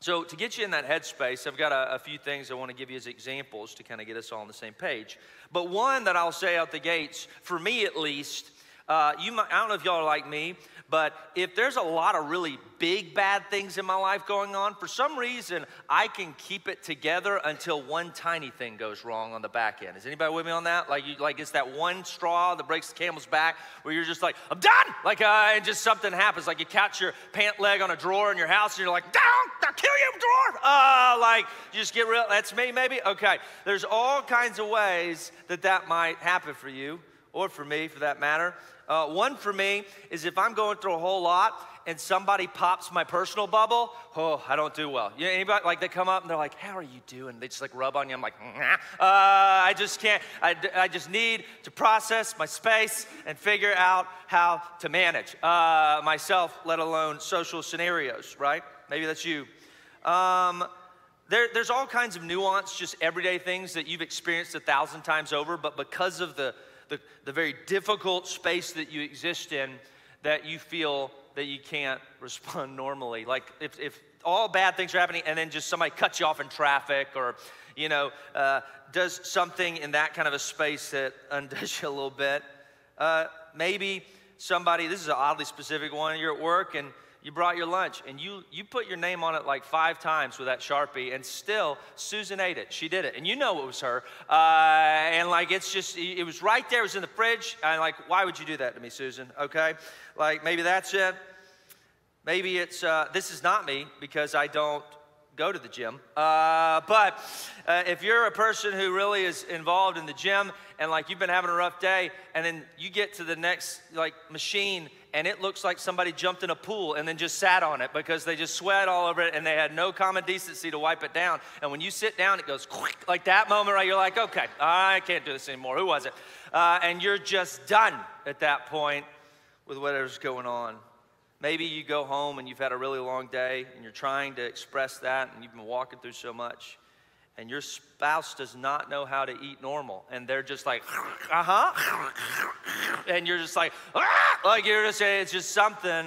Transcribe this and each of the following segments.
So, to get you in that headspace, I've got a, a few things I want to give you as examples to kind of get us all on the same page. But one that I'll say out the gates, for me at least, uh, you might, I don't know if y'all are like me, but if there's a lot of really big bad things in my life going on, for some reason I can keep it together until one tiny thing goes wrong on the back end. Is anybody with me on that? Like, you, like it's that one straw that breaks the camel's back where you're just like, I'm done. Like, uh, and just something happens. Like you catch your pant leg on a drawer in your house and you're like, down, I'll kill you, drawer. Uh, like you just get real. That's me, maybe. Okay. There's all kinds of ways that that might happen for you or for me, for that matter. Uh, one for me is if I'm going through a whole lot and somebody pops my personal bubble, oh, I don't do well. You know, anybody like they come up and they're like, "How are you doing?" They just like rub on you. I'm like, nah. uh, I just can't. I, I just need to process my space and figure out how to manage uh, myself, let alone social scenarios. Right? Maybe that's you. Um, there, there's all kinds of nuance, just everyday things that you've experienced a thousand times over, but because of the the, the very difficult space that you exist in that you feel that you can't respond normally. Like if, if all bad things are happening and then just somebody cuts you off in traffic or, you know, uh, does something in that kind of a space that undoes you a little bit. Uh, maybe somebody, this is an oddly specific one, you're at work and you brought your lunch and you you put your name on it like five times with that sharpie and still susan ate it. She did it. And you know it was her. Uh, and like it's just it was right there it was in the fridge. And like why would you do that to me susan? Okay? Like maybe that's it. Maybe it's uh, this is not me because i don't go to the gym. Uh, but uh, if you're a person who really is involved in the gym and like you've been having a rough day, and then you get to the next like machine and it looks like somebody jumped in a pool and then just sat on it because they just sweat all over it and they had no common decency to wipe it down. And when you sit down, it goes quick, like that moment, right? You're like, okay, I can't do this anymore. Who was it? Uh, and you're just done at that point with whatever's going on. Maybe you go home and you've had a really long day and you're trying to express that and you've been walking through so much and your spouse does not know how to eat normal and they're just like uh-huh. And you're just like ah! like you're just saying it's just something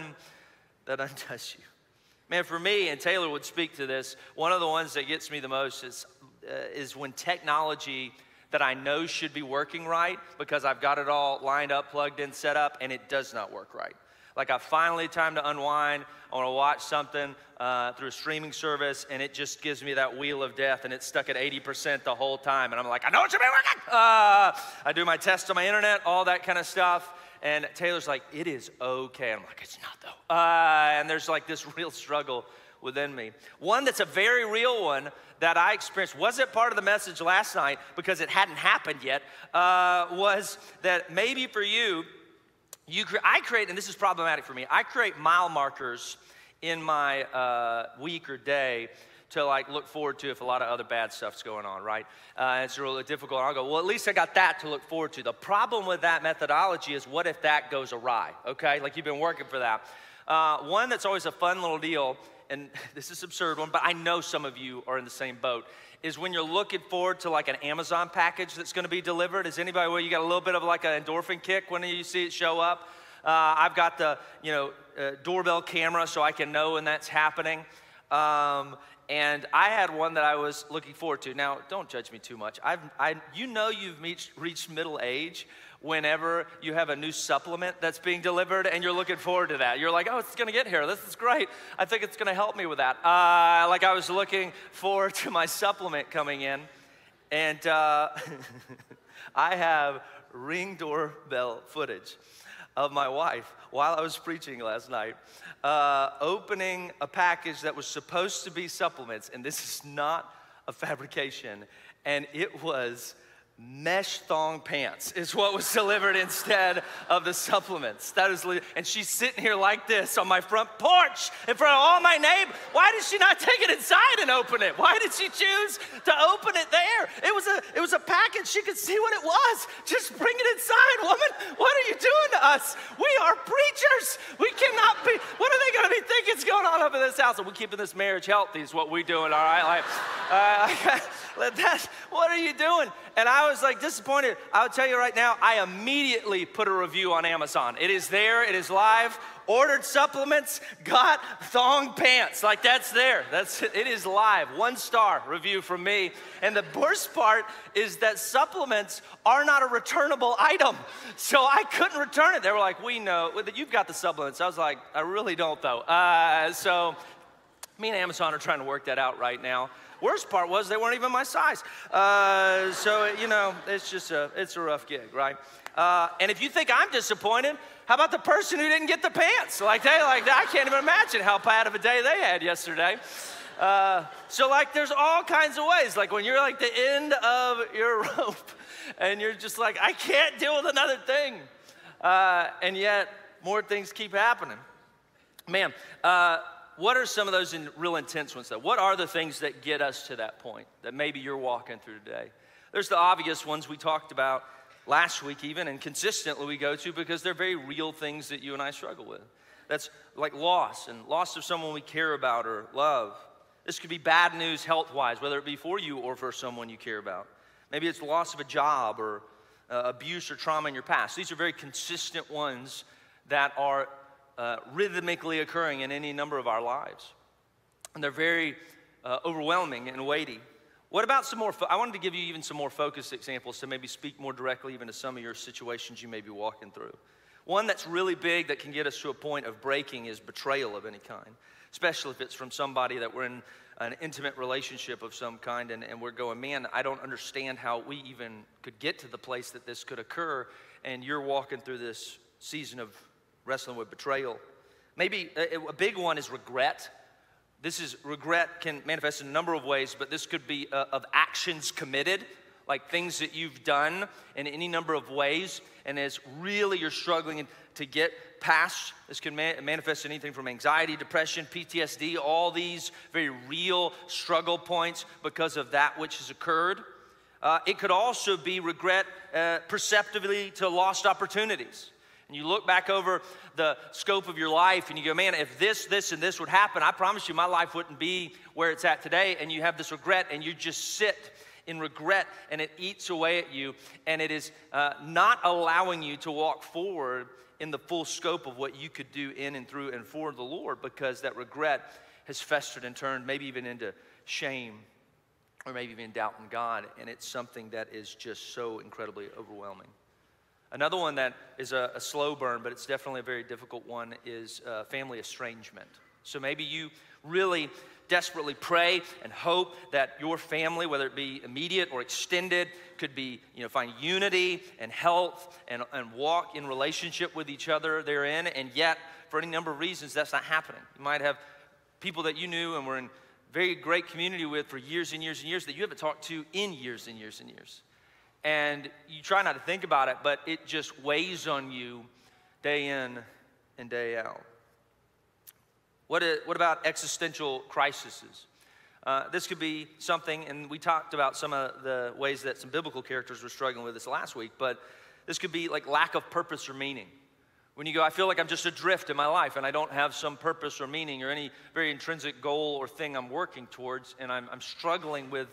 that undoes you. Man for me and taylor would speak to this one of the ones that gets me the most is, uh, is when technology that i know should be working right because i've got it all lined up plugged in set up and it does not work right like I finally time to unwind. I want to watch something uh, through a streaming service, and it just gives me that wheel of death, and it's stuck at 80% the whole time. And I'm like, I know it should be working. Uh, I do my tests on my internet, all that kind of stuff. And Taylor's like, it is okay. I'm like, it's not though. Uh, and there's like this real struggle within me. One that's a very real one that I experienced wasn't part of the message last night because it hadn't happened yet. Uh, was that maybe for you you cre- I create, and this is problematic for me, I create mile markers in my uh, week or day to like look forward to if a lot of other bad stuff's going on, right? Uh, it's really difficult. I'll go, well, at least I got that to look forward to. The problem with that methodology is what if that goes awry, okay? Like you've been working for that. Uh, one that's always a fun little deal, and this is absurd one, but I know some of you are in the same boat, is when you're looking forward to like an Amazon package that's going to be delivered. Is anybody where you got a little bit of like an endorphin kick when you see it show up? Uh, I've got the you know uh, doorbell camera so I can know when that's happening. Um, and I had one that I was looking forward to. Now, don't judge me too much. I've, I, you know you've reached, reached middle age whenever you have a new supplement that's being delivered and you're looking forward to that. You're like, oh, it's gonna get here. This is great. I think it's gonna help me with that. Uh, like I was looking forward to my supplement coming in, and uh, I have ring doorbell footage of my wife while I was preaching last night, uh, opening a package that was supposed to be supplements, and this is not a fabrication, and it was mesh thong pants is what was delivered instead of the supplements. That is, and she's sitting here like this on my front porch in front of all my neighbors. Why did she not take it inside and open it? Why did she choose to open it there? It was a, it was a package. She could see what it was. Just bring it inside, woman. What are you doing to us? We are preachers. We cannot be. What are they going to be thinking is going on up in this house? Are we keeping this marriage healthy? Is what we doing? All right, like, uh, that. What are you doing? And I was like disappointed. I'll tell you right now, I immediately put a review on Amazon. It is there, it is live. Ordered supplements, got thong pants. Like that's there. That's it is live. One star review from me. And the worst part is that supplements are not a returnable item. So I couldn't return it. They were like, "We know that you've got the supplements." I was like, "I really don't though." Uh, so me and Amazon are trying to work that out right now. Worst part was they weren't even my size. Uh, so, you know, it's just a, it's a rough gig, right? Uh, and if you think I'm disappointed, how about the person who didn't get the pants? Like they, like I can't even imagine how bad of a day they had yesterday. Uh, so like there's all kinds of ways. Like when you're like the end of your rope and you're just like, I can't deal with another thing. Uh, and yet more things keep happening. Man, uh, what are some of those in, real intense ones, though? What are the things that get us to that point that maybe you're walking through today? There's the obvious ones we talked about last week, even, and consistently we go to because they're very real things that you and I struggle with. That's like loss and loss of someone we care about or love. This could be bad news health wise, whether it be for you or for someone you care about. Maybe it's loss of a job or uh, abuse or trauma in your past. These are very consistent ones that are uh, rhythmically occurring in any number of our lives. And they're very uh, overwhelming and weighty. What about some more? Fo- I wanted to give you even some more focused examples to maybe speak more directly even to some of your situations you may be walking through. One that's really big that can get us to a point of breaking is betrayal of any kind, especially if it's from somebody that we're in an intimate relationship of some kind and, and we're going, man, I don't understand how we even could get to the place that this could occur. And you're walking through this season of wrestling with betrayal. Maybe a, a big one is regret. This is regret can manifest in a number of ways, but this could be uh, of actions committed, like things that you've done in any number of ways, and as really you're struggling to get past. This can manifest in anything from anxiety, depression, PTSD, all these very real struggle points because of that which has occurred. Uh, it could also be regret uh, perceptively to lost opportunities. And you look back over the scope of your life and you go, man, if this, this, and this would happen, I promise you my life wouldn't be where it's at today. And you have this regret and you just sit in regret and it eats away at you and it is uh, not allowing you to walk forward in the full scope of what you could do in and through and for the Lord because that regret has festered and turned maybe even into shame or maybe even doubt in God. And it's something that is just so incredibly overwhelming. Another one that is a, a, slow burn, but it's definitely a very difficult one, is uh, family estrangement. So maybe you really desperately pray and hope that your family, whether it be immediate or extended, could be, you know, find unity and health and, and walk in relationship with each other therein. And yet, for any number of reasons, that's not happening. You might have people that you knew and were in very great community with for years and years and years that you haven't talked to in years and years and years and you try not to think about it, but it just weighs on you day in and day out. What, is, what about existential crises? Uh, this could be something, and we talked about some of the ways that some biblical characters were struggling with this last week, but this could be like lack of purpose or meaning. When you go, I feel like I'm just adrift in my life and I don't have some purpose or meaning or any very intrinsic goal or thing I'm working towards, and I'm, I'm struggling with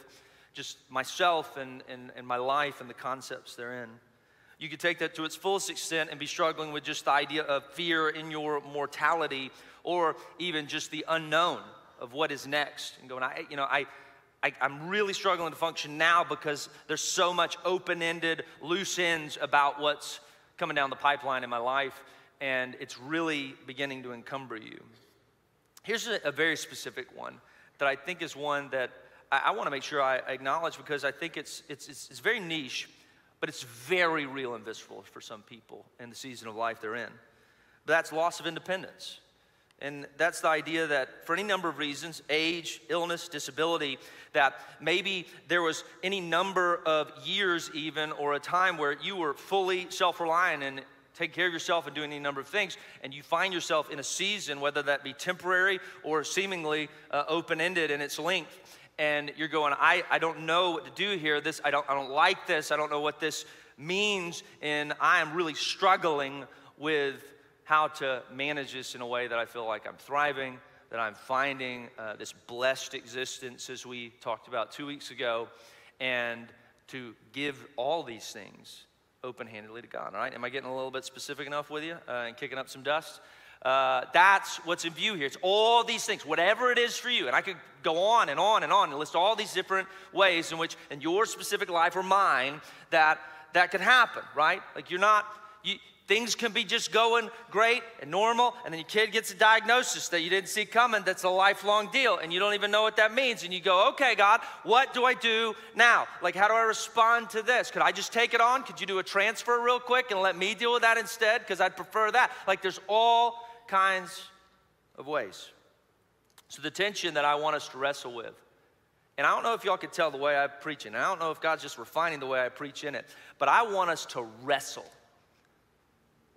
just myself and, and, and my life and the concepts therein. You could take that to its fullest extent and be struggling with just the idea of fear in your mortality or even just the unknown of what is next and going, I, you know, I, I, am really struggling to function now because there's so much open ended, loose ends about what's coming down the pipeline in my life, and it's really beginning to encumber you. Here's a, a very specific one that I think is one that I, I want to make sure I acknowledge because I think it's, it's, it's, it's very niche, but it's very real and visceral for some people in the season of life they're in. But that's loss of independence. And that's the idea that for any number of reasons age, illness, disability that maybe there was any number of years, even, or a time where you were fully self reliant and take care of yourself and doing any number of things, and you find yourself in a season, whether that be temporary or seemingly uh, open ended in its length, and you're going, I, I don't know what to do here. This I don't I don't like this. I don't know what this means, and I am really struggling with how to manage this in a way that I feel like I'm thriving, that I'm finding uh, this blessed existence as we talked about two weeks ago, and to give all these things open handedly to God. All right? Am I getting a little bit specific enough with you uh, and kicking up some dust? Uh, that's what's in view here. It's all these things, whatever it is for you. And I could go on and on and on and list all these different ways in which, in your specific life or mine, that that could happen, right? Like you're not, you, things can be just going great and normal, and then your kid gets a diagnosis that you didn't see coming that's a lifelong deal, and you don't even know what that means. And you go, okay, God, what do I do now? Like, how do I respond to this? Could I just take it on? Could you do a transfer real quick and let me deal with that instead? Because I'd prefer that. Like, there's all kinds of ways. So, the tension that I want us to wrestle with, and I don't know if y'all can tell the way I'm preaching, I don't know if God's just refining the way I preach in it, but I want us to wrestle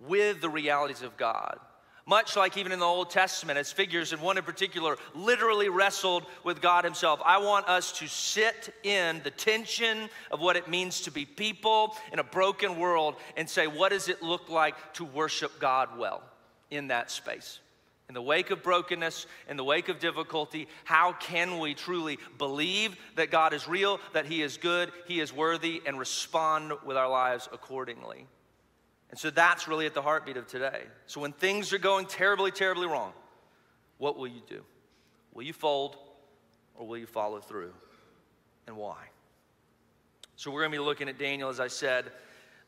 with the realities of God. Much like even in the Old Testament, as figures, and one in particular literally wrestled with God Himself. I want us to sit in the tension of what it means to be people in a broken world and say, what does it look like to worship God well in that space? In the wake of brokenness, in the wake of difficulty, how can we truly believe that God is real, that He is good, He is worthy, and respond with our lives accordingly? And so that's really at the heartbeat of today. So when things are going terribly, terribly wrong, what will you do? Will you fold or will you follow through? And why? So we're going to be looking at Daniel, as I said.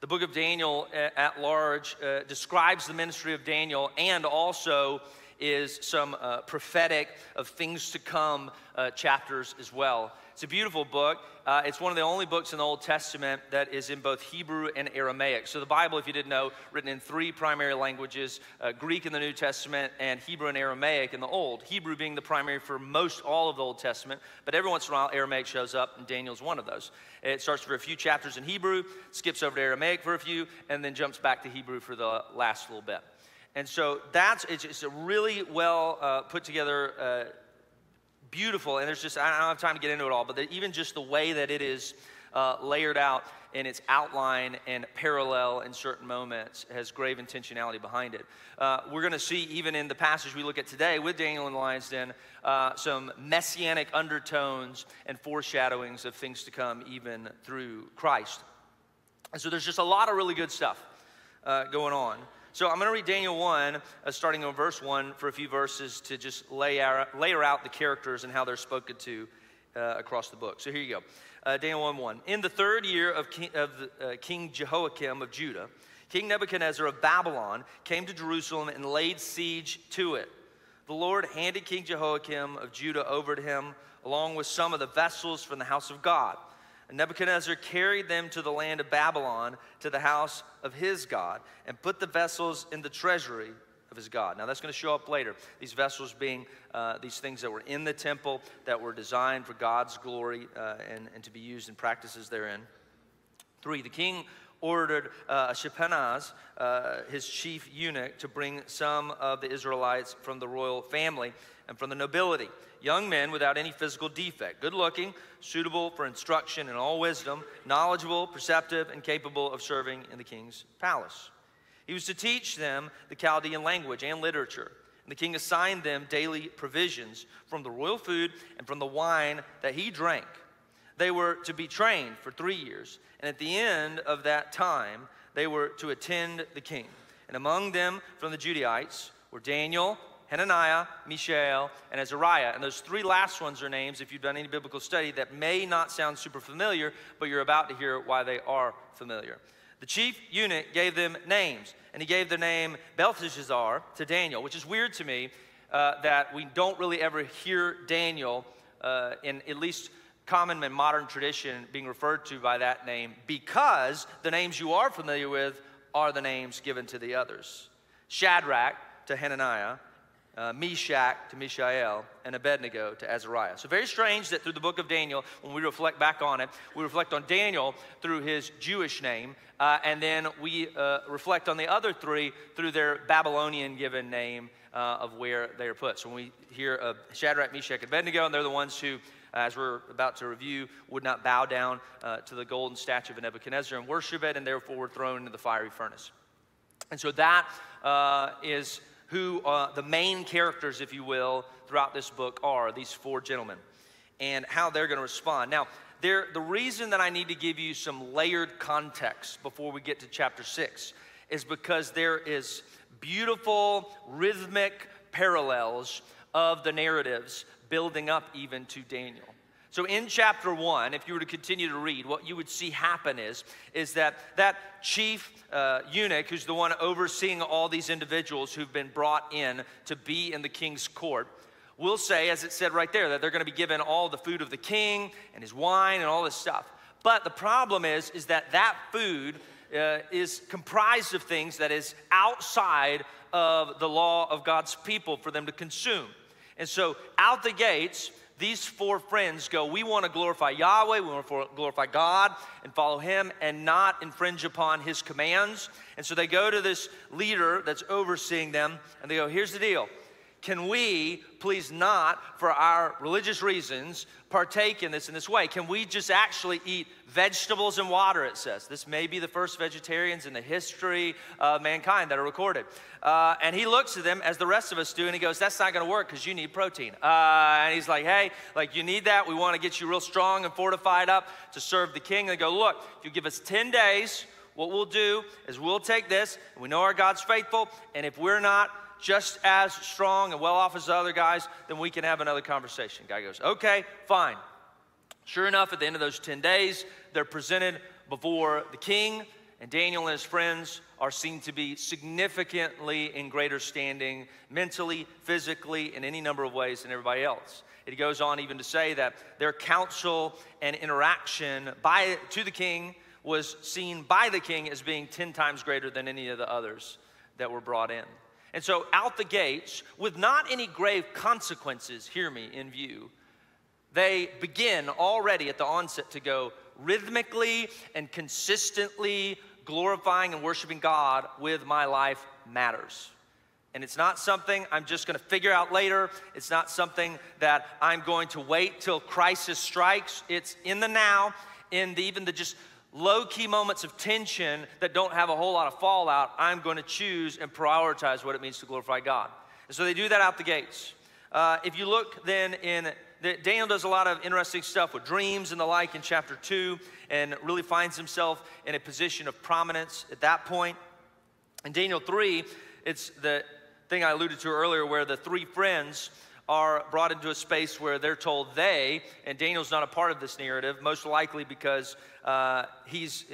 The book of Daniel at large uh, describes the ministry of Daniel and also is some uh, prophetic of things to come uh, chapters as well. It's a beautiful book. Uh, it's one of the only books in the Old Testament that is in both Hebrew and Aramaic. So the Bible, if you didn't know, written in three primary languages uh, Greek in the New Testament and Hebrew and Aramaic in the Old. Hebrew being the primary for most all of the Old Testament, but every once in a while Aramaic shows up, and Daniel's one of those. It starts for a few chapters in Hebrew, skips over to Aramaic for a few, and then jumps back to Hebrew for the last little bit. And so that's it's, it's a really well uh, put together uh, beautiful, and there's just, I don't have time to get into it all, but the, even just the way that it is uh, layered out in its outline and parallel in certain moments has grave intentionality behind it. Uh, we're going to see, even in the passage we look at today with Daniel and lion's den, uh, some messianic undertones and foreshadowings of things to come, even through Christ. And so there's just a lot of really good stuff uh, going on. So I'm going to read Daniel 1, uh, starting on verse 1, for a few verses to just lay out, layer out the characters and how they're spoken to uh, across the book. So here you go. Uh, Daniel 1 1. In the third year of, King, of uh, King Jehoiakim of Judah, King Nebuchadnezzar of Babylon came to Jerusalem and laid siege to it. The Lord handed King Jehoiakim of Judah over to him, along with some of the vessels from the house of God. And Nebuchadnezzar carried them to the land of Babylon, to the house of his God, and put the vessels in the treasury of his God. Now, that's going to show up later. These vessels being uh, these things that were in the temple, that were designed for God's glory uh, and, and to be used in practices therein. Three, the king ordered uh, Ashpenaz, uh, his chief eunuch, to bring some of the Israelites from the royal family and from the nobility young men without any physical defect, good looking, suitable for instruction in all wisdom, knowledgeable, perceptive, and capable of serving in the king's palace. He was to teach them the Chaldean language and literature. The king assigned them daily provisions from the royal food and from the wine that he drank. They were to be trained for three years, and at the end of that time, they were to attend the king. And among them from the Judahites were Daniel, Hananiah, Mishael, and Azariah. And those three last ones are names, if you've done any biblical study, that may not sound super familiar, but you're about to hear why they are familiar. The chief eunuch gave them names, and he gave the name Belteshazzar to Daniel, which is weird to me uh, that we don't really ever hear Daniel uh, in at least common and modern tradition being referred to by that name because the names you are familiar with are the names given to the others Shadrach to Hananiah, uh, Meshach to Mishael, and Abednego to Azariah. So, very strange that through the book of Daniel, when we reflect back on it, we reflect on Daniel through his Jewish name, uh, and then we uh, reflect on the other three through their Babylonian given name uh, of where they are put. So, when we hear of Shadrach, Meshach, and Abednego, and they're the ones who as we're about to review, would not bow down uh, to the golden statue of Nebuchadnezzar and worship it, and therefore were thrown into the fiery furnace. And so that uh, is who uh, the main characters, if you will, throughout this book are these four gentlemen. and how they're going to respond. Now, there, the reason that I need to give you some layered context before we get to chapter 6 is because there is beautiful rhythmic parallels of the narratives building up even to Daniel. So in chapter one, if you were to continue to read, what you would see happen is, is that that chief uh, eunuch, who's the one overseeing all these individuals who've been brought in to be in the king's court, will say, as it said right there, that they're going to be given all the food of the king and his wine and all this stuff. But the problem is, is that that food uh, is comprised of things that is outside of the law of God's people for them to consume. And so, out the gates, these four friends go, We want to glorify Yahweh, we want to glorify God and follow Him and not infringe upon His commands. And so they go to this leader that's overseeing them and they go, Here's the deal can we please not, for our religious reasons, partake in this in this way? Can we just actually eat vegetables and water? It says. This may be the first vegetarians in the history of mankind that are recorded. Uh, and he looks at them as the rest of us do, and he goes, That's not going to work because you need protein. Uh, and he's like, Hey, like you need that. We want to get you real strong and fortified up to serve the king. And they go, Look, if you give us 10 days, what we'll do is we'll take this, we know our God's faithful, and if we're not, just as strong and well off as the other guys, then we can have another conversation. Guy goes, okay, fine. Sure enough, at the end of those 10 days, they're presented before the king, and Daniel and his friends are seen to be significantly in greater standing mentally, physically, in any number of ways than everybody else. It goes on even to say that their counsel and interaction by, to the king was seen by the king as being 10 times greater than any of the others that were brought in. And so, out the gates, with not any grave consequences, hear me, in view, they begin already at the onset to go rhythmically and consistently glorifying and worshiping God with my life matters. And it's not something I'm just going to figure out later. It's not something that I'm going to wait till crisis strikes. It's in the now, in the, even the just low key moments of tension that don't have a whole lot of fallout, I'm going to choose and prioritize what it means to glorify God. And so they do that out the gates. Uh, if you look then in, Daniel does a lot of interesting stuff with dreams and the like in chapter 2 and really finds himself in a position of prominence at that point. In Daniel 3, it's the thing I alluded to earlier where the three friends are brought into a space where they're told they, and Daniel's not a part of this narrative, most likely because uh, he's,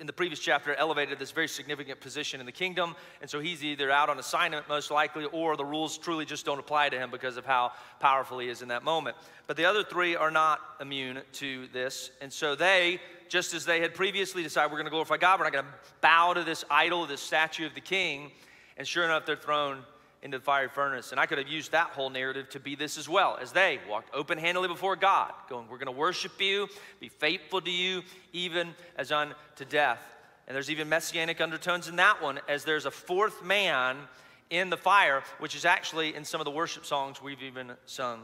in the previous chapter, elevated this very significant position in the kingdom. And so he's either out on assignment, most likely, or the rules truly just don't apply to him because of how powerful he is in that moment. But the other three are not immune to this. And so they, just as they had previously decided, we're going to glorify God, we're not going to bow to this idol, this statue of the king. And sure enough, they're thrown into the fiery furnace. And I could have used that whole narrative to be this as well, as they walked open handedly before God, going, We're going to worship you, be faithful to you, even as unto death. And there's even messianic undertones in that one, as there's a fourth man in the fire, which is actually in some of the worship songs we've even sung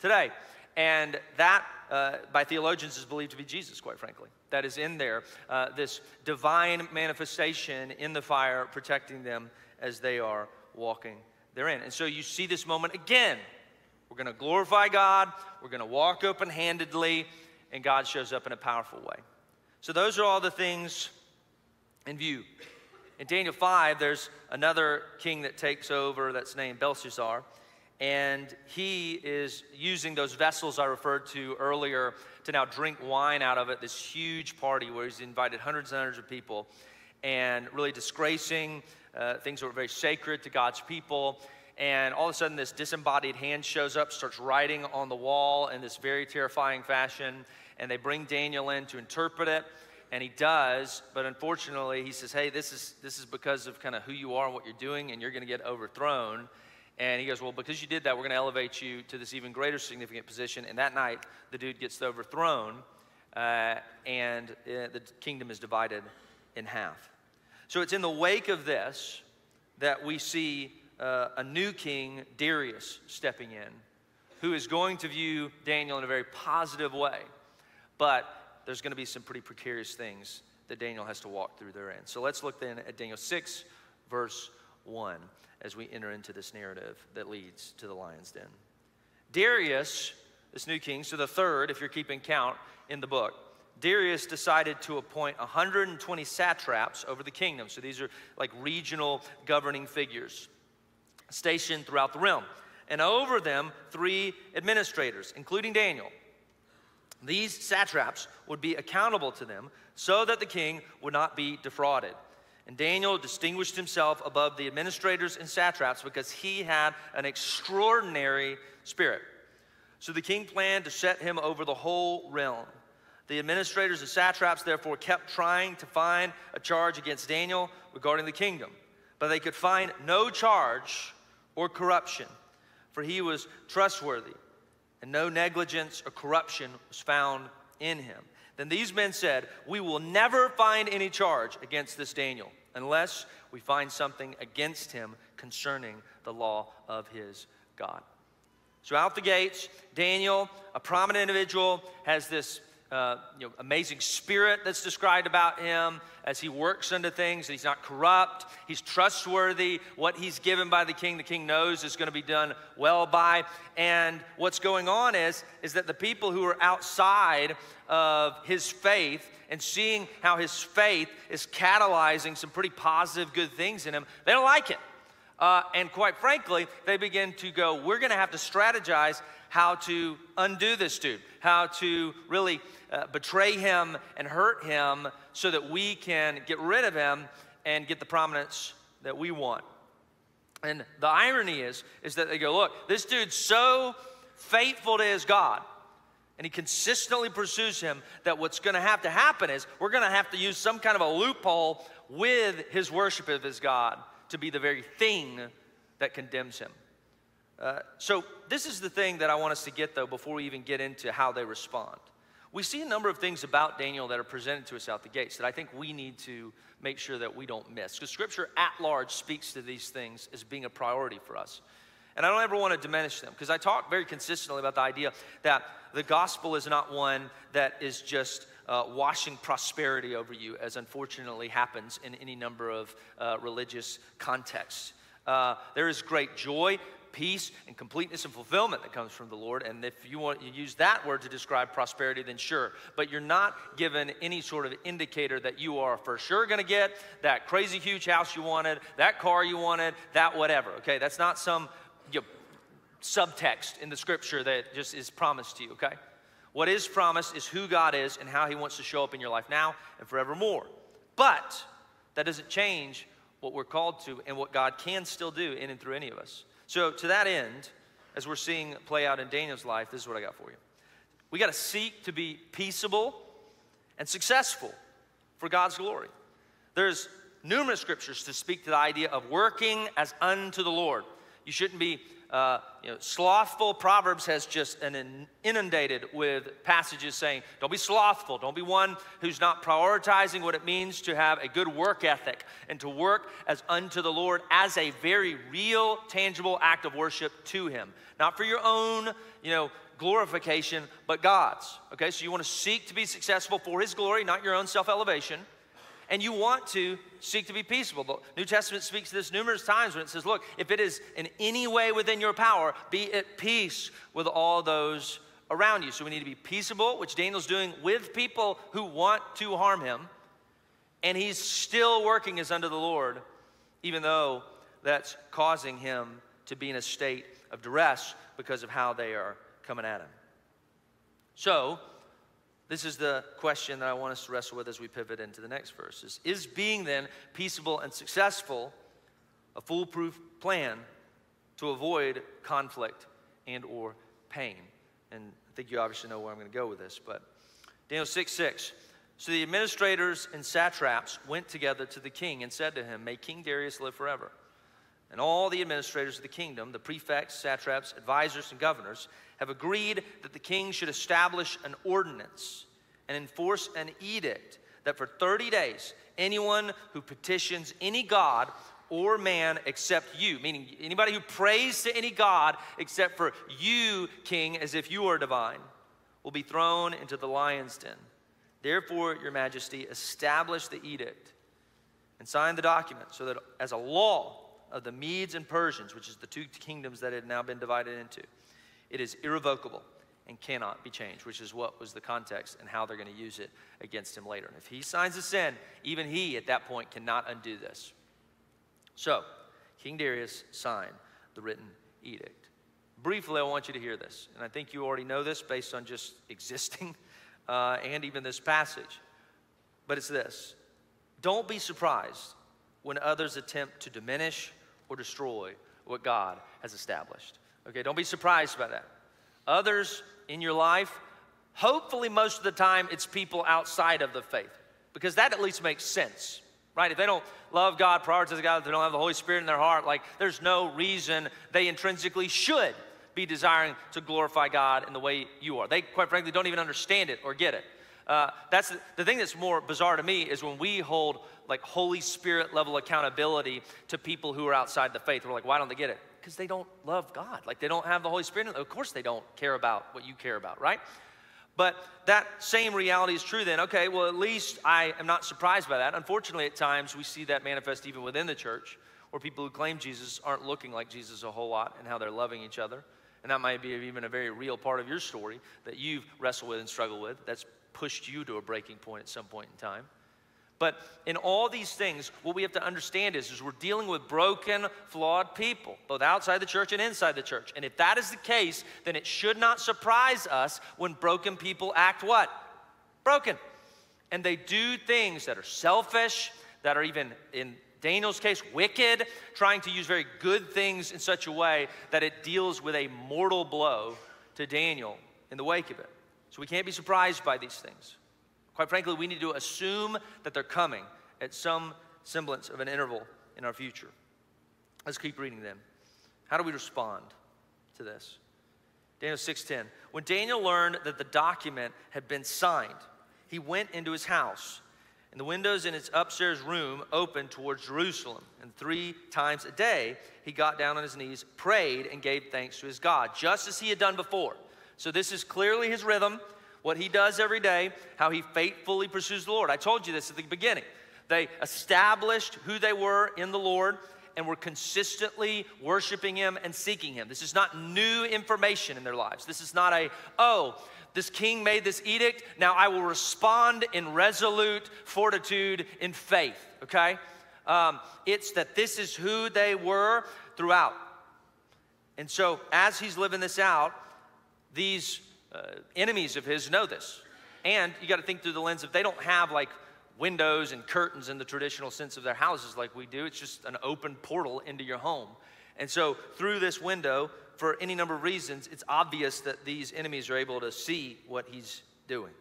today. And that, uh, by theologians, is believed to be Jesus, quite frankly. That is in there, uh, this divine manifestation in the fire, protecting them as they are walking they're in. And so you see this moment again. We're going to glorify God, we're going to walk open handedly, and God shows up in a powerful way. So those are all the things in view. In Daniel 5, there's another king that takes over that's named Belshazzar. And he is using those vessels I referred to earlier to now drink wine out of it, this huge party where he's invited hundreds and hundreds of people, and really disgracing uh, things that were very sacred to God's people. And all of a sudden, this disembodied hand shows up, starts writing on the wall in this very terrifying fashion. And they bring Daniel in to interpret it. And he does, but unfortunately, he says, Hey, this is, this is because of kind of who you are and what you're doing, and you're going to get overthrown. And he goes, Well, because you did that, we're going to elevate you to this even greater significant position. And that night, the dude gets overthrown, uh, and uh, the kingdom is divided in half. So it's in the wake of this that we see uh, a new king, Darius, stepping in, who is going to view Daniel in a very positive way. But there's going to be some pretty precarious things that Daniel has to walk through therein. So let's look then at Daniel 6, verse 1, as we enter into this narrative that leads to the lion's den. Darius this new king, so the third, if you're keeping count in the book, Darius decided to appoint 120 satraps over the kingdom. So these are like regional governing figures stationed throughout the realm. And over them, three administrators, including Daniel. These satraps would be accountable to them so that the king would not be defrauded. And Daniel distinguished himself above the administrators and satraps because he had an extraordinary spirit. So the king planned to set him over the whole realm. The administrators and satraps therefore kept trying to find a charge against Daniel regarding the kingdom, but they could find no charge or corruption, for he was trustworthy, and no negligence or corruption was found in him. Then these men said, We will never find any charge against this Daniel unless we find something against him concerning the law of his God. So, out the gates, Daniel, a prominent individual, has this uh, you know, amazing spirit that's described about him as he works into things. He's not corrupt. He's trustworthy. What he's given by the king, the king knows is going to be done well by. And what's going on is, is that the people who are outside of his faith and seeing how his faith is catalyzing some pretty positive, good things in him, they don't like it. Uh, and quite frankly, they begin to go, we're going to have to strategize how to undo this dude, how to really uh, betray him and hurt him so that we can get rid of him and get the prominence that we want. And the irony is, is that they go, look, this dude's so faithful to his God, and he consistently pursues him that what's going to have to happen is we're going to have to use some kind of a loophole with his worship of his God to be the very thing that condemns him. Uh, so, this is the thing that I want us to get, though, before we even get into how they respond. We see a number of things about Daniel that are presented to us out the gates that I think we need to make sure that we don't miss. Because Scripture at large speaks to these things as being a priority for us. And I don't ever want to diminish them because I talk very consistently about the idea that the gospel is not one that is just uh, washing prosperity over you, as unfortunately happens in any number of uh, religious contexts. Uh, there is great joy peace and completeness and fulfillment that comes from the Lord. And if you want to use that word to describe prosperity, then sure. But you're not given any sort of indicator that you are for sure going to get that crazy huge house you wanted, that car you wanted, that whatever. Okay, that's not some you know, subtext in the scripture that just is promised to you. Okay. What is promised is who God is and how He wants to show up in your life now and forevermore. But that doesn't change what we're called to and what God can still do in and through any of us. So, to that end, as we're seeing play out in Daniel's life, this is what I got for you. We got to seek to be peaceable and successful for God's glory. There's numerous scriptures to speak to the idea of working as unto the Lord. You shouldn't be uh, you know, slothful. Proverbs has just an inundated with passages saying, don't be slothful. Don't be one who's not prioritizing what it means to have a good work ethic and to work as unto the Lord as a very real, tangible act of worship to Him. Not for your own, you know, glorification, but God's. Okay, so you want to seek to be successful for His glory, not your own self elevation and you want to seek to be peaceable. The New Testament speaks this numerous times when it says, Look, if it is in any way within your power, be at peace with all those around you. So we need to be peaceable, which Daniel's doing with people who want to harm him. And he's still working as under the Lord, even though that's causing him to be in a state of duress because of how they are coming at him. So, this is the question that I want us to wrestle with as we pivot into the next verses. Is being then peaceable and successful a foolproof plan to avoid conflict and or pain? And I think you obviously know where I'm going to go with this, but Daniel 6 6. So the administrators and satraps went together to the king and said to him, May King Darius live forever. And all the administrators of the kingdom, the prefects, satraps, advisors, and governors, have agreed that the king should establish an ordinance and enforce an edict that for 30 days, anyone who petitions any god or man except you, meaning anybody who prays to any god except for you, king, as if you are divine, will be thrown into the lion's den. Therefore, your majesty, establish the edict and sign the document so that as a law, of the Medes and Persians, which is the two kingdoms that had now been divided into. It is irrevocable, and cannot be changed, which is what was the context and how they're going to use it against him later. And if he signs a sin, even he at that point cannot undo this. So, King Darius signed the written edict. Briefly, I want you to hear this, and I think you already know this based on just existing uh, and even this passage. But it's this don't be surprised when others attempt to diminish or destroy what God has established. Okay, don't be surprised by that. Others in your life, hopefully, most of the time, it's people outside of the faith, because that at least makes sense right? If they don't love God, prioritize God, if they don't have the Holy Spirit in their heart, like there's no reason they intrinsically should be desiring to glorify God in the way you are. They, quite frankly, don't even understand it or get it. Uh, that's the, the thing that's more bizarre to me is when we hold like Holy Spirit level accountability to people who are outside the faith. We're like, why don't they get it? Because they don't love God. Like they don't have the Holy Spirit. Of course, they don't care about what you care about, right? But that same reality is true then. Okay, well, at least I am not surprised by that. Unfortunately, at times we see that manifest even within the church, where people who claim Jesus aren't looking like Jesus a whole lot and how they're loving each other. And that might be even a very real part of your story that you've wrestled with and struggled with. That's pushed you to a breaking point at some point in time. But in all these things, what we have to understand is, is we're dealing with broken, flawed people, both outside the church and inside the church. And if that is the case, then it should not surprise us when broken people act what? Broken. And they do things that are selfish, that are even, in Daniel's case, wicked, trying to use very good things in such a way that it deals with a mortal blow to Daniel in the wake of it. So we can't be surprised by these things. Quite frankly, we need to assume that they're coming at some semblance of an interval in our future. Let's keep reading them. How do we respond to this? Daniel 6:10. When Daniel learned that the document had been signed, he went into his house, and the windows in its upstairs room opened towards Jerusalem. And three times a day, he got down on his knees, prayed, and gave thanks to his God, just as he had done before. So this is clearly his rhythm what he does every day, how he faithfully pursues the Lord. I told you this at the beginning. They established who they were in the Lord and were consistently worshiping him and seeking him. This is not new information in their lives. This is not a, oh, this king made this edict, now I will respond in resolute fortitude in faith, okay? Um, it's that this is who they were throughout. And so, as he's living this out, these uh, enemies of his know this. And you got to think through the lens of they don't have like windows and curtains in the traditional sense of their houses like we do. It's just an open portal into your home. And so through this window, for any number of reasons, it's obvious that these enemies are able to see what he's doing.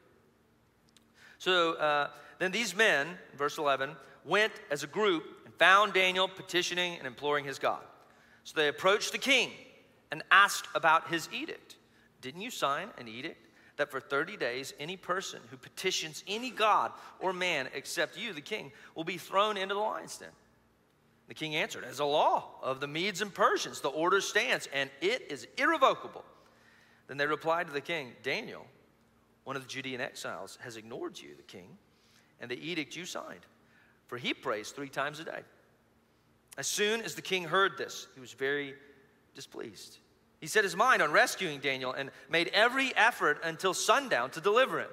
So uh, then these men, verse 11, went as a group and found Daniel petitioning and imploring his God. So they approached the king and asked about his edict. Didn't you sign an edict that for 30 days any person who petitions any god or man except you, the king, will be thrown into the lion's den? The king answered, As a law of the Medes and Persians, the order stands, and it is irrevocable. Then they replied to the king, Daniel, one of the Judean exiles, has ignored you, the king, and the edict you signed, for he prays three times a day. As soon as the king heard this, he was very displeased. He set his mind on rescuing Daniel and made every effort until sundown to deliver him.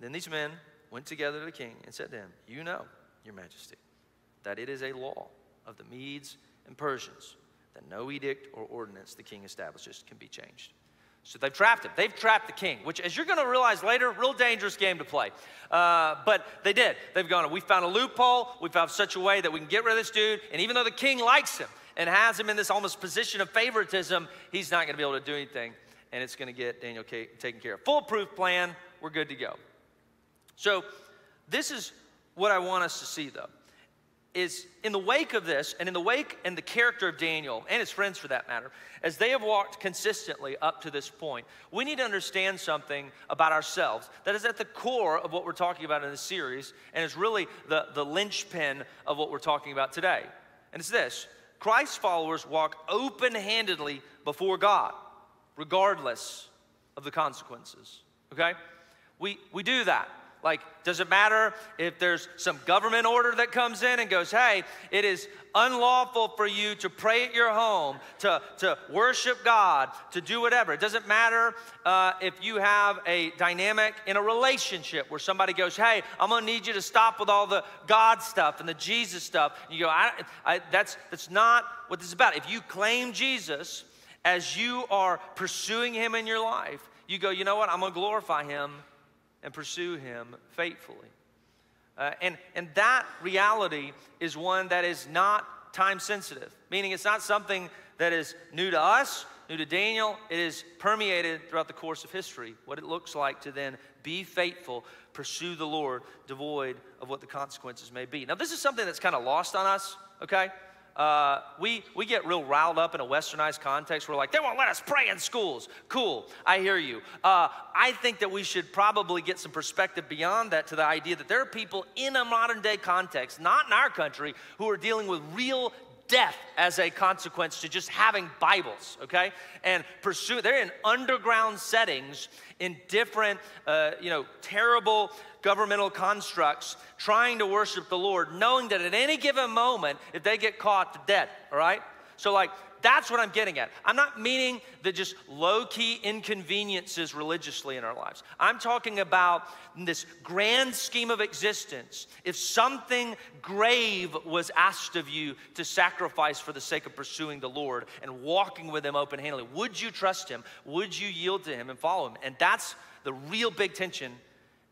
Then these men went together to the king and said to him, You know, your majesty, that it is a law of the Medes and Persians that no edict or ordinance the king establishes can be changed. So they've trapped him. They've trapped the king, which, as you're going to realize later, real dangerous game to play. Uh, but they did. They've gone, we found a loophole. We found such a way that we can get rid of this dude. And even though the king likes him, and has him in this almost position of favoritism, he's not going to be able to do anything, and it's going to get Daniel taken care of. Foolproof plan, we're good to go. So, this is what I want us to see, though, is in the wake of this, and in the wake and the character of Daniel, and his friends for that matter, as they have walked consistently up to this point, we need to understand something about ourselves that is at the core of what we're talking about in this series, and is really the, the linchpin of what we're talking about today. And it's this Christ's followers walk open handedly before God, regardless of the consequences. Okay? We, we do that. Like, does it matter if there's some government order that comes in and goes, hey, it is unlawful for you to pray at your home, to, to worship God, to do whatever? It doesn't matter uh, if you have a dynamic in a relationship where somebody goes, hey, I'm gonna need you to stop with all the God stuff and the Jesus stuff. And you go, I, I, that's, that's not what this is about. If you claim Jesus as you are pursuing Him in your life, you go, you know what, I'm gonna glorify Him and pursue Him faithfully. Uh, and, and that reality is one that is not time sensitive, meaning it's not something that is new to us, new to Daniel. It is permeated throughout the course of history, what it looks like to then be faithful, pursue the Lord, devoid of what the consequences may be. Now, this is something that's kind of lost on us, okay? Uh, we, we get real riled up in a westernized context. We're like, they won't let us pray in schools. Cool, I hear you. Uh, I think that we should probably get some perspective beyond that to the idea that there are people in a modern day context, not in our country, who are dealing with real death as a consequence to just having Bibles, okay? And pursue, they're in underground settings in different, uh, you know, terrible governmental constructs trying to worship the Lord, knowing that at any given moment, if they get caught, they're dead, all right? So, like, that's what I'm getting at. I'm not meaning the just low key inconveniences religiously in our lives. I'm talking about this grand scheme of existence. If something grave was asked of you to sacrifice for the sake of pursuing the Lord and walking with Him open handedly, would you trust Him? Would you yield to Him and follow Him? And that's the real big tension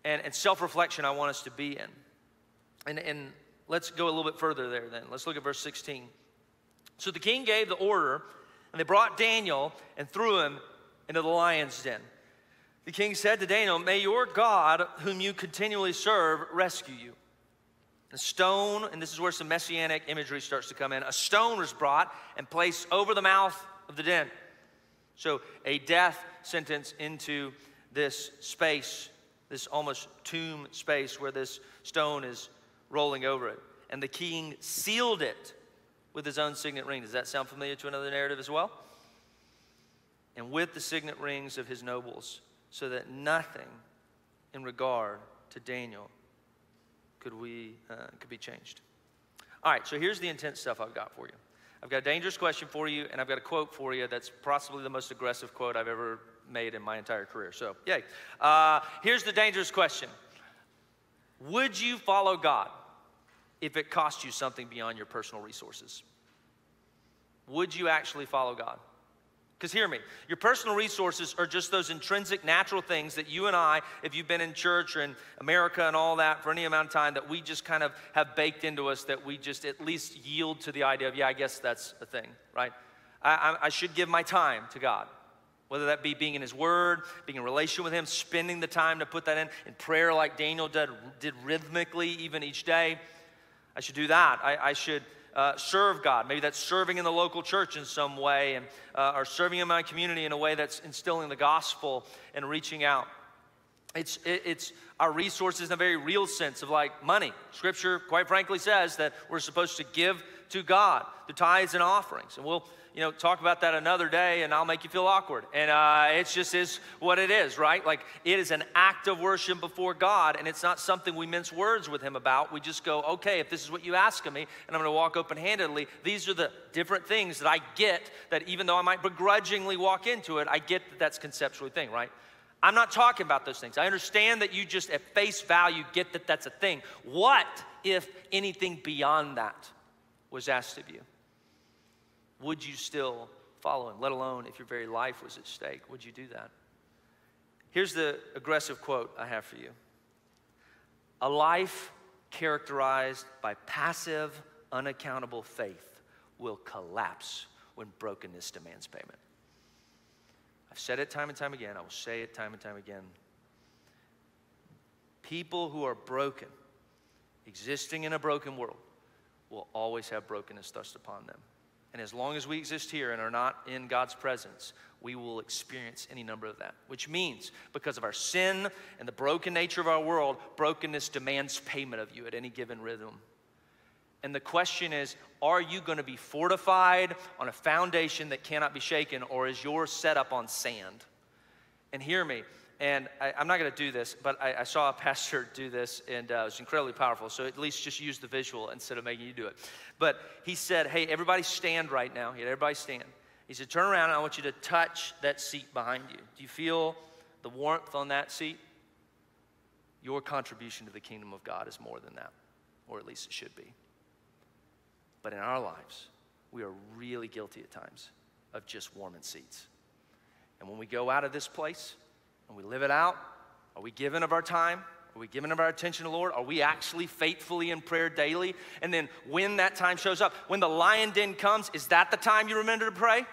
and, and self reflection I want us to be in. And, and let's go a little bit further there then. Let's look at verse 16. So the king gave the order, and they brought Daniel and threw him into the lion's den. The king said to Daniel, May your God, whom you continually serve, rescue you. A stone, and this is where some messianic imagery starts to come in, a stone was brought and placed over the mouth of the den. So a death sentence into this space, this almost tomb space where this stone is rolling over it. And the king sealed it with his own signet ring. Does that sound familiar to another narrative as well? And with the signet rings of his nobles, so that nothing in regard to Daniel could, we, uh, could be changed. All right, so here's the intense stuff I've got for you. I've got a dangerous question for you, and I've got a quote for you that's possibly the most aggressive quote I've ever made in my entire career. So, yay. Uh, here's the dangerous question Would you follow God? If it cost you something beyond your personal resources? Would you actually follow God? Because hear me, your personal resources are just those intrinsic natural things that you and I, if you've been in church or in America and all that for any amount of time, that we just kind of have baked into us that we just at least yield to the idea of, yeah, I guess that's a thing, right? I, I, I should give my time to God. Whether that be being in His Word, being in relation with Him, spending the time to put that in, in prayer like Daniel did, did rhythmically even each day. I should do that. I, I should uh, serve God. Maybe that's serving in the local church in some way, and uh, or serving in my community in a way that's instilling the gospel and reaching out. It's, it, it's our resources in a very real sense of like money. Scripture, quite frankly, says that we're supposed to give to God the tithes and offerings. And we'll you know, talk about that another day and I'll make you feel awkward. And uh, it just is what it is, right? Like it is an act of worship before God and it's not something we mince words with Him about. We just go, okay, if this is what you ask of me and I'm going to walk open handedly, these are the different things that I get that even though I might begrudgingly walk into it, I get that that's conceptually thing, right? I'm not talking about those things. I understand that you just at face value get that that's a thing. What if anything beyond that was asked of you? Would you still follow him, let alone if your very life was at stake? Would you do that? Here's the aggressive quote I have for you A life characterized by passive, unaccountable faith will collapse when brokenness demands payment. I've said it time and time again, I will say it time and time again. People who are broken, existing in a broken world, will always have brokenness thrust upon them. And as long as we exist here and are not in God's presence, we will experience any number of that. Which means, because of our sin and the broken nature of our world, brokenness demands payment of you at any given rhythm. And the question is are you going to be fortified on a foundation that cannot be shaken, or is yours set up on sand? And hear me, And I, am not going to do this, but I, I, saw a pastor do this, and uh, it was incredibly powerful. So at least just use the visual instead of making you do it. But he said, Hey, everybody stand right now. He had everybody stand. He said, Turn around, and I want you to touch that seat behind you. Do you feel the warmth on that seat? Your contribution to the kingdom of God is more than that, or at least it should be. But in our lives, we are really guilty at times of just warming seats. And when we go out of this place and we live it out, are we giving of our time? Are we giving of our attention to the Lord? Are we actually faithfully in prayer daily? And then when that time shows up, when the lion den comes, is that the time you remember to pray?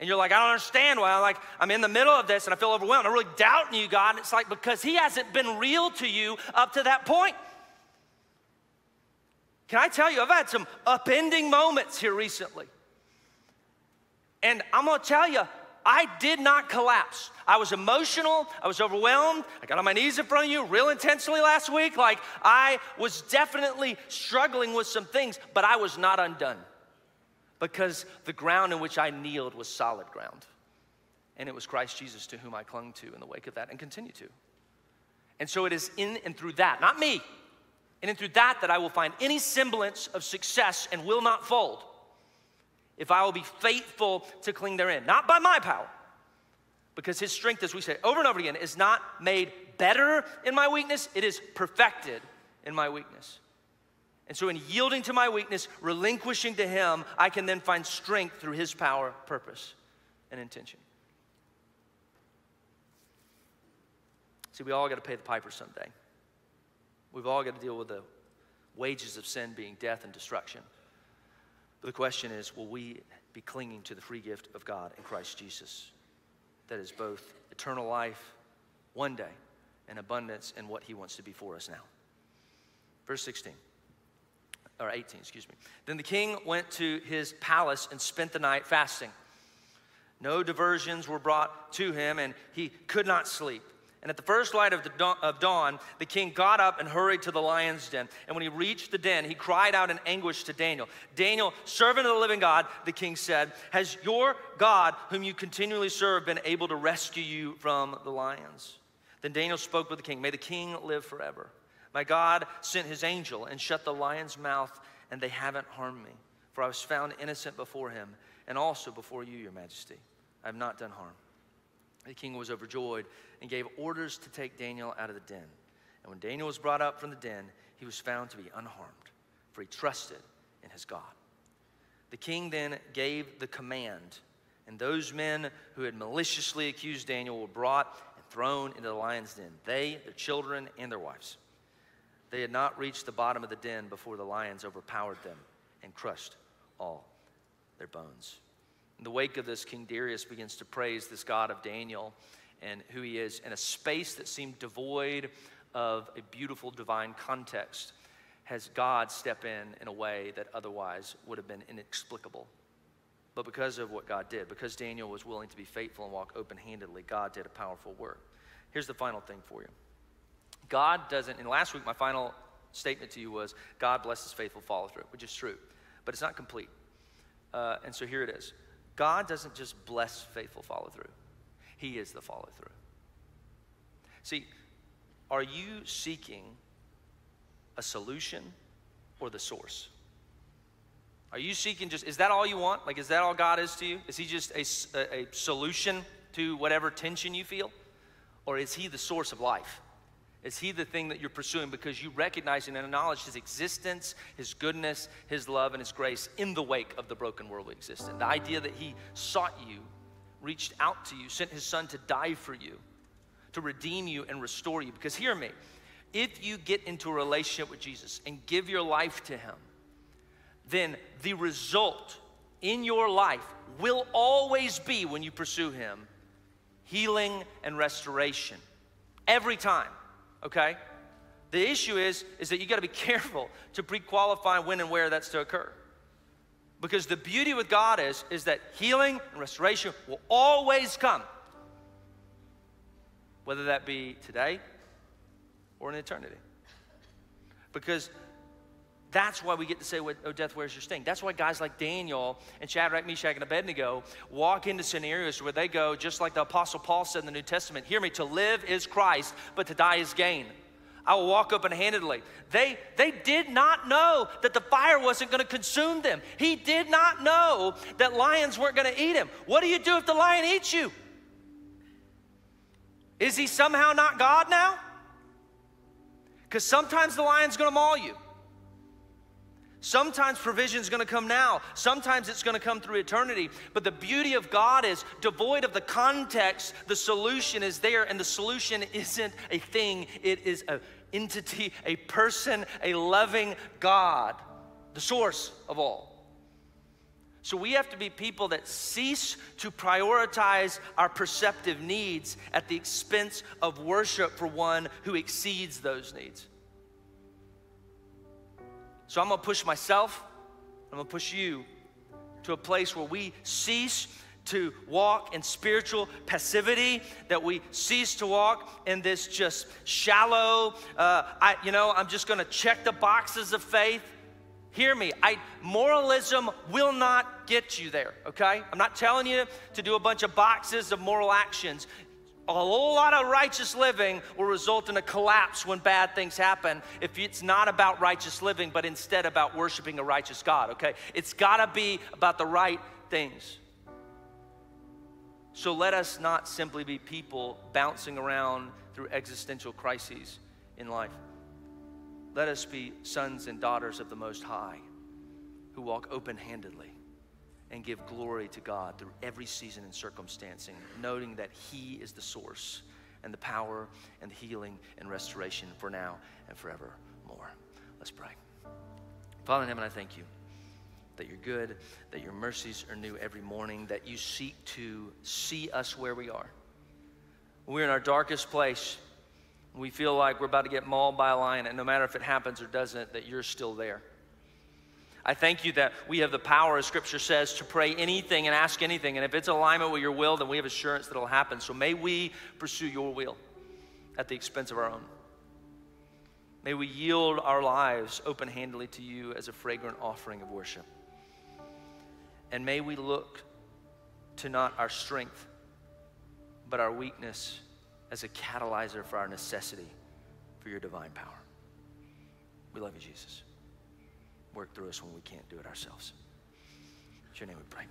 And you're like, I don't understand why. I'm like, I'm in the middle of this and I feel overwhelmed. I'm really doubting you, God. And it's like, because He hasn't been real to you up to that point. Can I tell you, I've had some upending moments here recently. And I'm gonna tell you, I did not collapse. I was emotional. I was overwhelmed. I got on my knees in front of you real intensely last week. Like, I was definitely struggling with some things, but I was not undone because the ground in which I kneeled was solid ground. And it was Christ Jesus to whom I clung to in the wake of that and continue to. And so it is in and through that, not me, and in through that that I will find any semblance of success and will not fold if I will be faithful to cling therein. Not by my power, because his strength, as we say over and over again, is not made better in my weakness, it is perfected in my weakness. And so, in yielding to my weakness, relinquishing to him, I can then find strength through his power, purpose, and intention. See, we all got to pay the piper someday. We've all got to deal with the wages of sin being death and destruction. The question is will we be clinging to the free gift of God in Christ Jesus? That is both eternal life one day and abundance in what He wants to be for us now. Verse 16 or 18, excuse me. Then the king went to his palace and spent the night fasting. No diversions were brought to him, and he could not sleep. And at the first light of, the dawn, of dawn, the king got up and hurried to the lion's den. And when he reached the den, he cried out in anguish to Daniel Daniel, servant of the living God, the king said, Has your God, whom you continually serve, been able to rescue you from the lions? Then Daniel spoke with the king, May the king live forever. My God sent his angel and shut the lion's mouth, and they haven't harmed me. For I was found innocent before him, and also before you, your majesty. I have not done harm. The king was overjoyed and gave orders to take Daniel out of the den. And when Daniel was brought up from the den, he was found to be unharmed, for he trusted in his God. The king then gave the command, and those men who had maliciously accused Daniel were brought and thrown into the lion's den, they, their children, and their wives. They had not reached the bottom of the den before the lions overpowered them and crushed all their bones. In the wake of this, King Darius begins to praise this God of Daniel and who he is in a space that seemed devoid of a beautiful divine context. Has God step in in a way that otherwise would have been inexplicable? But because of what God did, because Daniel was willing to be faithful and walk open handedly, God did a powerful work. Here's the final thing for you God doesn't, and last week my final statement to you was God blesses faithful follow through, which is true, but it's not complete. Uh, and so here it is God doesn't just bless faithful follow through, He is the follow through. See, are you seeking a solution or the source? Are you seeking just, is that all you want? Like, is that all God is to you? Is He just a, a, a solution to whatever tension you feel? Or is He the source of life? Is He the thing that you're pursuing because you recognize and acknowledge His existence, His goodness, His love, and His grace in the wake of the broken world we exist in? The idea that He sought you, reached out to you, sent His Son to die for you, to redeem you and restore you. Because hear me, if you get into a relationship with Jesus and give your life to Him, then the result in your life will always be when you pursue Him healing and restoration. Every time okay? The issue is, is that you got to be careful to pre-qualify when and where that's to occur. Because the beauty with God is, is that healing and restoration will always come. Whether that be today or in eternity. Because That's why we get to say, Oh, death, where's your sting? That's why guys like Daniel and Shadrach, Meshach, and Abednego walk into scenarios where they go, just like the Apostle Paul said in the New Testament, hear me, to live is Christ, but to die is gain. I will walk open handedly. They, they did not know that the fire wasn't going to consume them. He did not know that lions weren't going to eat him. What do you do if the lion eats you? Is he somehow not God now? Because sometimes the lion's going to maul you. Sometimes provision is going to come now. Sometimes it's going to come through eternity. But the beauty of God is devoid of the context, the solution is there, and the solution isn't a thing, it is an entity, a person, a loving God, the source of all. So we have to be people that cease to prioritize our perceptive needs at the expense of worship for one who exceeds those needs. So I'm gonna push myself, I'm gonna push you to a place where we cease to walk in spiritual passivity, that we cease to walk in this just shallow, uh, I, you know, I'm just gonna check the boxes of faith. Hear me, I, moralism will not get you there, okay? I'm not telling you to do a bunch of boxes of moral actions a whole lot of righteous living will result in a collapse when bad things happen if it's not about righteous living, but instead about worshiping a righteous God, okay? It's gotta be about the right things. So let us not simply be people bouncing around through existential crises in life. Let us be sons and daughters of the Most High who walk open handedly and give glory to God through every season and circumstance, noting that He is the source and the power and the healing and restoration for now and forevermore. Let's pray. Father in heaven, I thank you that you're good, that your mercies are new every morning, that you seek to see us where we are. We're in our darkest place. We feel like we're about to get mauled by a lion, and no matter if it happens or doesn't, that you're still there. I thank you that we have the power, as Scripture says, to pray anything and ask anything. And if it's alignment with your will, then we have assurance that it'll happen. So may we pursue your will at the expense of our own. May we yield our lives open handedly to you as a fragrant offering of worship. And may we look to not our strength, but our weakness as a catalyzer for our necessity for your divine power. We love you, Jesus work through us when we can't do it ourselves. It's your name we pray.